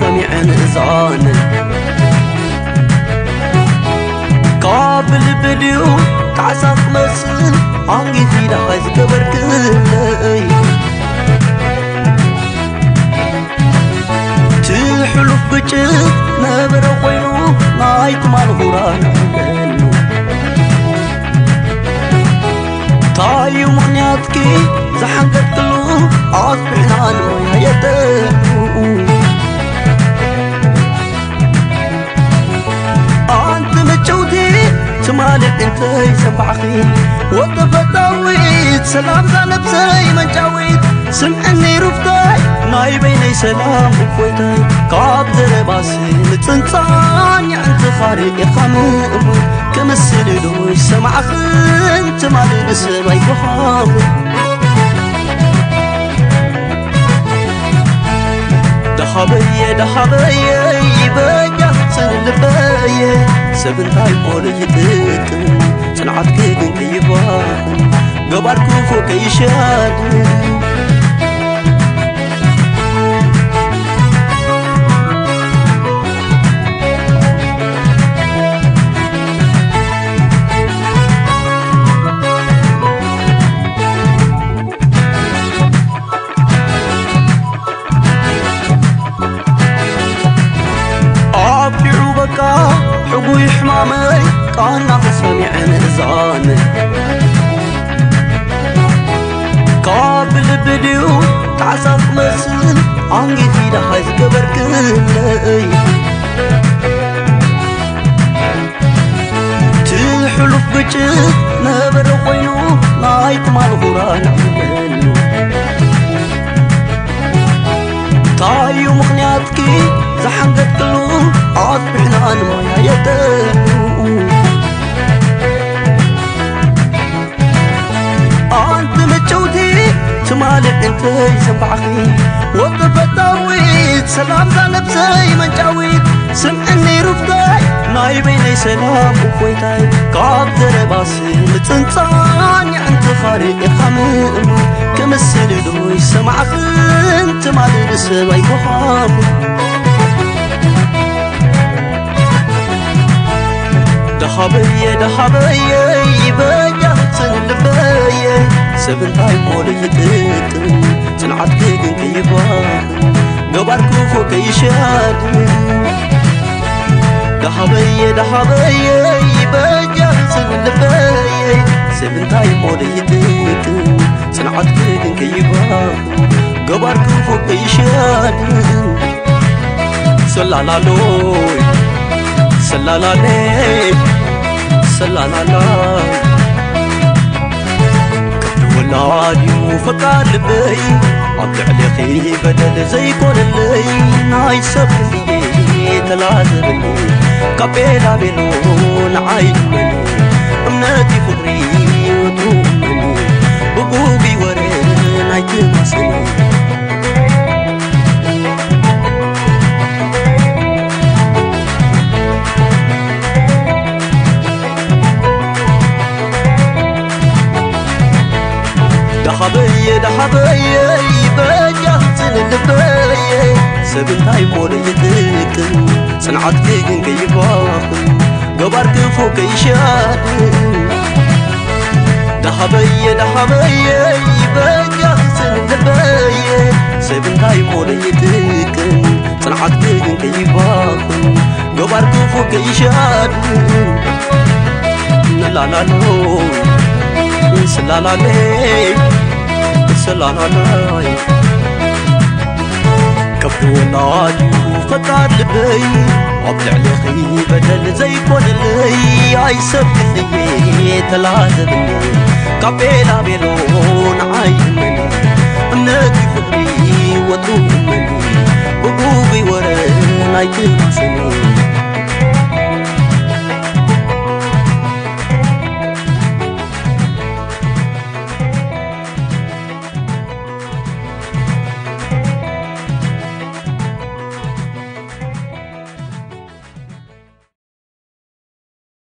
سمع نزعانه قابل بديو تعسى خلص تمسل عنقيت لحاز كبركلي تحلف بجل نبر وينو نايت مالغوران حقلو تايو منياتكي زحنقتلو عاصبحنا نويا يتلو شمالك خير وقف طويت سلام زلبتي من جاويت سمعني رفتاي ناي بيني سلام بكويتي قابل باسي نتنطان يعنت خارق خامو كمسل دوش خير تمالي بسمي بخاوي دخبي دخبي يبقى حسن سبنتاي مولي صنعتك كيبان قبركوكو كيشاد ካዕሳ ክመስል ኣንጊት ኢዳኻይ ዝገበርክለይ ትሕሉፍ ብጭት ነበረ ኮይኑ ናይ ትማል ሁራን ኣለሉ ታዩ ምኽንያትኪ ዝሓንገድክሉ ኣስቢሕና ንሞያ የጠሉ مالك انتي وقف وبفتاويت سلام زنبسي منجاويت سمعني رفتاي نايبيني سلام وكويتاي قادر باسي متنطان يعنت خارق خمئمو كمسل دوي سمعخن تمالي بسبعي كخامو دخابي دخابي يبي ልበየ ሰብ እንታይ ሞለ ይጥቅም ጽንዓትክ ግን ከይባኽን ገባርክፎ ከይሻድን ደኻበየ ደኻበየ በጃኽፅን ልበየ ሰብ እንታይ ሞለ ይጥቅም ጽንዓትክ ግን ከይባኽን ገባርክፎ ከይሻድን ሰላላሎይ ሰላላሌ ሰላላላይ ناري وفكار لبي عبد عليخي بدل زيكون اللي هاي سبني تلازمني كابيلا بنون عايد مني امناتي فقري وطوب مني بقوبي ورين عيتي مصني ሰብ እንታይ ሞለ ይጥቅም ጽንዓትክ ግን ከይባኽን ገባርክፎ ከይሻድን ደኻበየ ደኻበየ በጃኽፅን ልበየ ሰብ እንታይ ሞለ ይጥቅም ጽንዓትክ ግን ከይባኽን ገባርክፎ ከይሻድን ንላላሎ ስላላሌ ስላላላይ وطاعته قطعت بي عبد على بدل زي كون لي عاي سبتني تلازمني قبيلة بلون عاي مني. انكي فكري وطول مني. بقوبي ورن عاي تنسني